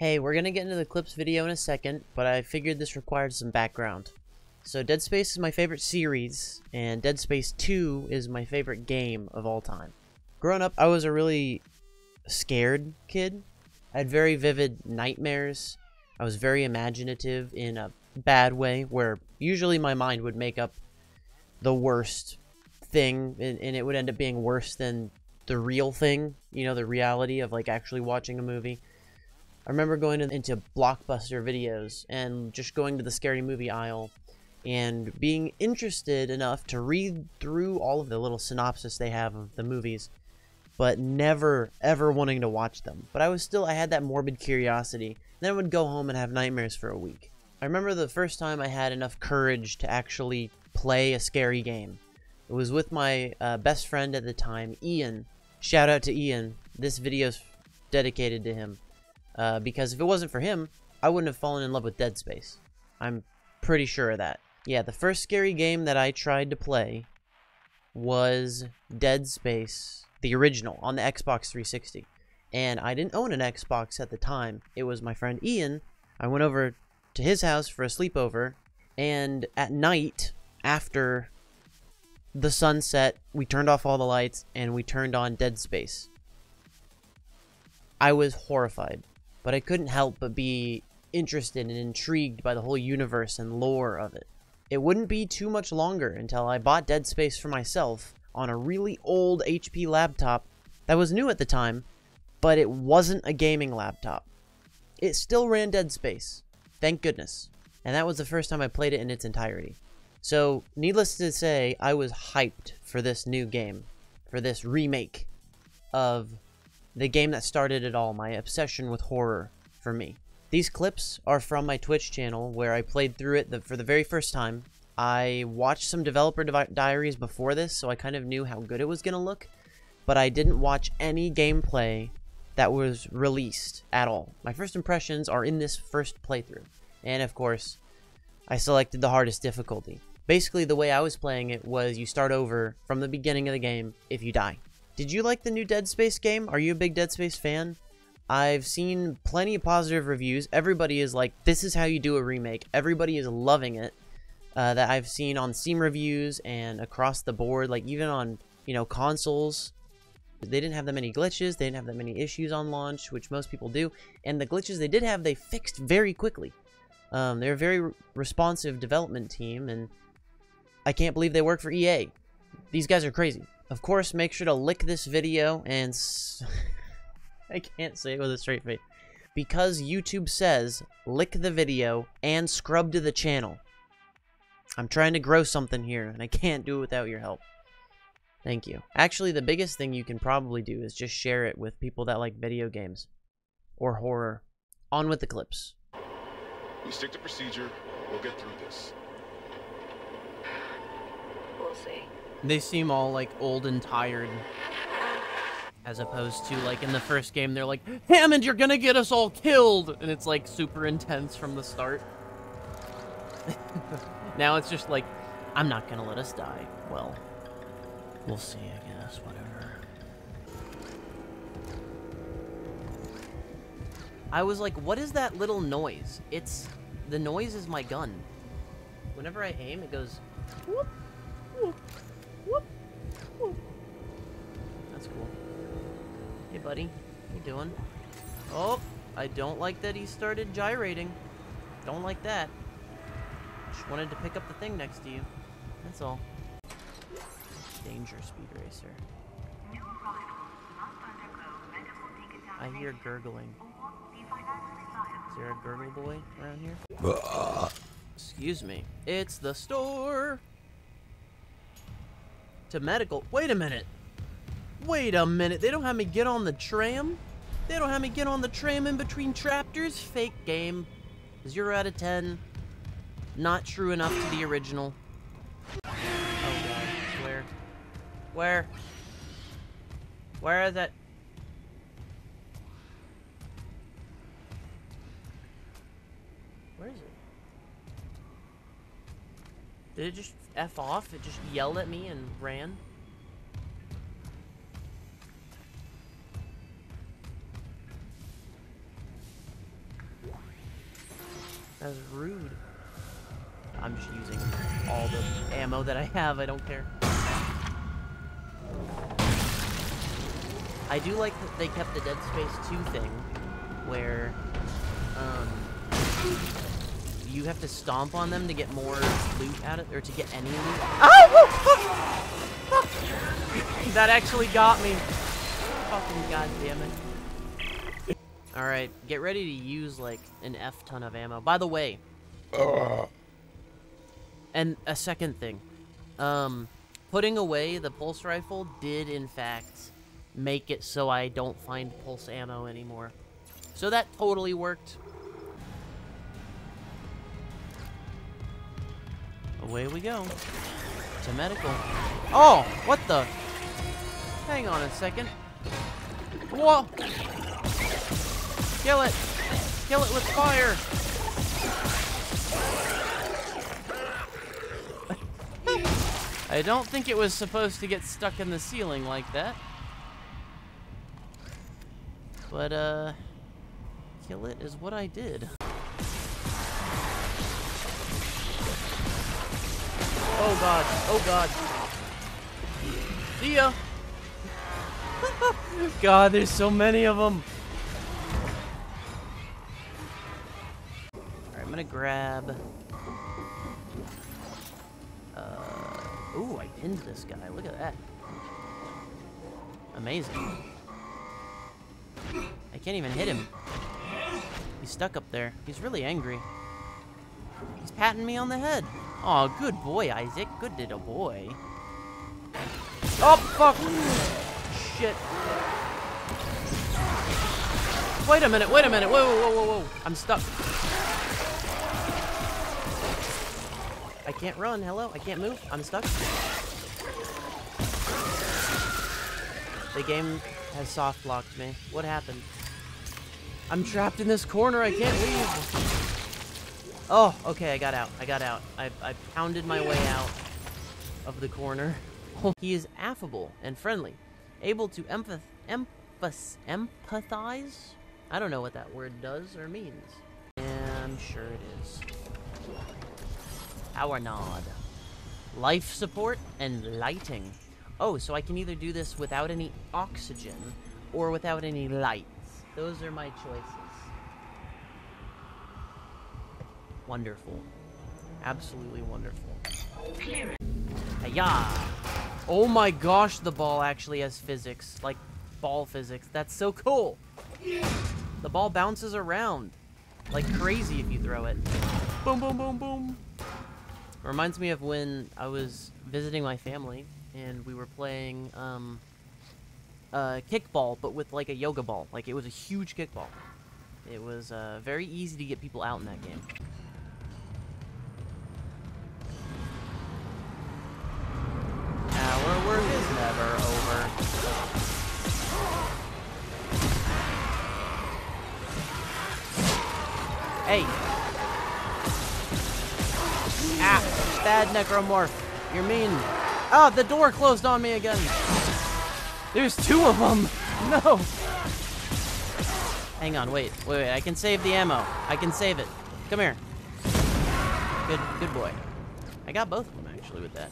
Hey, we're gonna get into the clips video in a second, but I figured this required some background. So Dead Space is my favorite series, and Dead Space 2 is my favorite game of all time. Growing up, I was a really scared kid. I had very vivid nightmares. I was very imaginative in a bad way, where usually my mind would make up the worst thing, and, and it would end up being worse than the real thing, you know, the reality of like actually watching a movie. I remember going into blockbuster videos and just going to the scary movie aisle and being interested enough to read through all of the little synopsis they have of the movies, but never ever wanting to watch them. But I was still I had that morbid curiosity. Then I would go home and have nightmares for a week. I remember the first time I had enough courage to actually play a scary game. It was with my uh, best friend at the time, Ian. Shout out to Ian. This video's dedicated to him. Uh, because if it wasn't for him, I wouldn't have fallen in love with Dead Space. I'm pretty sure of that. Yeah, the first scary game that I tried to play was Dead Space, the original, on the Xbox 360. And I didn't own an Xbox at the time. It was my friend Ian. I went over to his house for a sleepover, and at night, after the sunset, we turned off all the lights, and we turned on Dead Space. I was horrified, but I couldn't help but be interested and intrigued by the whole universe and lore of it. It wouldn't be too much longer until I bought Dead Space for myself on a really old HP laptop that was new at the time, but it wasn't a gaming laptop. It still ran Dead Space. Thank goodness. And that was the first time I played it in its entirety. So, needless to say, I was hyped for this new game, for this remake of the game that started it all, my obsession with horror for me. These clips are from my Twitch channel where I played through it the, for the very first time. I watched some developer diaries before this, so I kind of knew how good it was going to look, but I didn't watch any gameplay that was released at all. My first impressions are in this first playthrough, and of course, I selected the hardest difficulty. Basically, the way I was playing it was you start over from the beginning of the game if you die. Did you like the new Dead Space game? Are you a big Dead Space fan? I've seen plenty of positive reviews. Everybody is like, this is how you do a remake. Everybody is loving it. Uh, that I've seen on Steam reviews and across the board, like even on, you know, consoles. They didn't have that many glitches. They didn't have that many issues on launch, which most people do. And the glitches they did have, they fixed very quickly. Um, they're a very responsive development team, and I can't believe they work for EA. These guys are crazy. Of course, make sure to lick this video and... I can't say it with a straight face. Because YouTube says, lick the video and scrub to the channel. I'm trying to grow something here, and I can't do it without your help. Thank you. Actually, the biggest thing you can probably do is just share it with people that like video games. Or horror. On with the clips. We stick to procedure. We'll get through this. We'll see. They seem all like old and tired. As opposed to like in the first game, they're like, Hammond, you're gonna get us all killed! And it's like super intense from the start. now it's just like, I'm not gonna let us die. Well, we'll see, I guess, whatever. I was like, what is that little noise? It's, the noise is my gun. Whenever I aim, it goes, whoop, whoop. That's cool. Hey, buddy. How you doing? Oh, I don't like that he started gyrating. Don't like that. Just wanted to pick up the thing next to you. That's all. Danger Speed Racer. I hear gurgling. Is there a gurgle boy around here? Excuse me. It's the store! To medical. Wait a minute! Wait a minute, they don't have me get on the tram? They don't have me get on the tram in between chapters? Fake game. Zero out of ten. Not true enough to the original. Oh god, where? Where? Where is it? Where is it? Did it just F off? It just yelled at me and ran? That's rude. I'm just using all the ammo that I have. I don't care. I do like that they kept the Dead Space 2 thing, where um, you have to stomp on them to get more loot out of, or to get any loot. Oh! that actually got me. Fucking goddamn it. Alright, get ready to use like an F ton of ammo. By the way, and a second thing, um, putting away the pulse rifle did in fact make it so I don't find pulse ammo anymore. So that totally worked. Away we go. To medical. Oh, what the? Hang on a second. Whoa! Kill it! Kill it with fire! I don't think it was supposed to get stuck in the ceiling like that. But, uh, kill it is what I did. Oh god, oh god. See ya! god, there's so many of them! I'm gonna grab... Uh, ooh, I pinned this guy. Look at that. Amazing. I can't even hit him. He's stuck up there. He's really angry. He's patting me on the head. Oh, good boy, Isaac. Good little boy. Oh, fuck! Shit. Wait a minute, wait a minute. Whoa, whoa, whoa, whoa, whoa. I'm stuck. I can't run. Hello? I can't move. I'm stuck. The game has soft locked me. What happened? I'm trapped in this corner. I can't leave. Oh, okay. I got out. I got out. I, I pounded my way out of the corner. he is affable and friendly, able to empath, empath, empathize. I don't know what that word does or means. I'm sure it is. Power nod. Life support and lighting. Oh, so I can either do this without any oxygen or without any lights. Those are my choices. Wonderful. Absolutely wonderful. Hiya! Oh my gosh, the ball actually has physics. Like, ball physics. That's so cool! The ball bounces around. Like crazy if you throw it. Boom, boom, boom, boom. Reminds me of when I was visiting my family and we were playing um, uh, kickball, but with like a yoga ball. Like it was a huge kickball. It was uh, very easy to get people out in that game. Our work is never over. Hey! Ah! Bad necromorph. You're mean. Oh, the door closed on me again. There's two of them. No. Hang on, wait, wait, wait. I can save the ammo. I can save it. Come here. Good, good boy. I got both of them actually with that.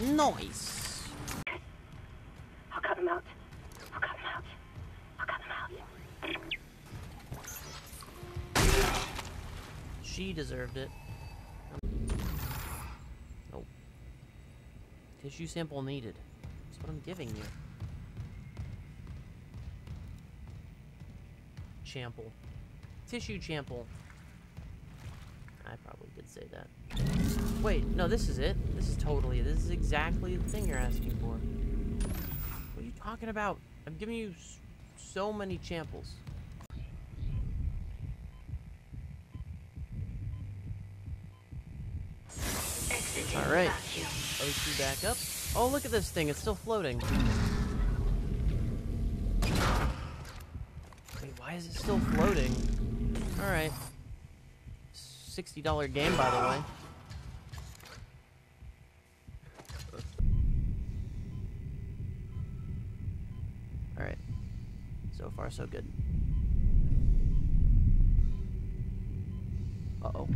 Nice. I'll cut him out. I'll cut him out. I'll cut him out. She deserved it. Oh. Tissue sample needed. That's what I'm giving you. Chample. Tissue chample. I probably did say that. Wait, no, this is it. This is totally, this is exactly the thing you're asking for. What are you talking about? I'm giving you so many champles. All right. OC back up. Oh, look at this thing. It's still floating. Wait, why is it still floating? All right. $60 game, by the way. All right. So far, so good. Uh-oh.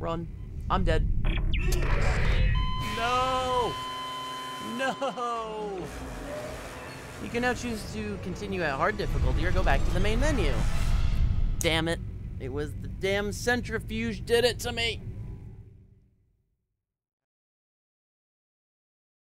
Run. I'm dead. No! No! You can now choose to continue at hard difficulty or go back to the main menu. Damn it. It was the damn centrifuge did it to me.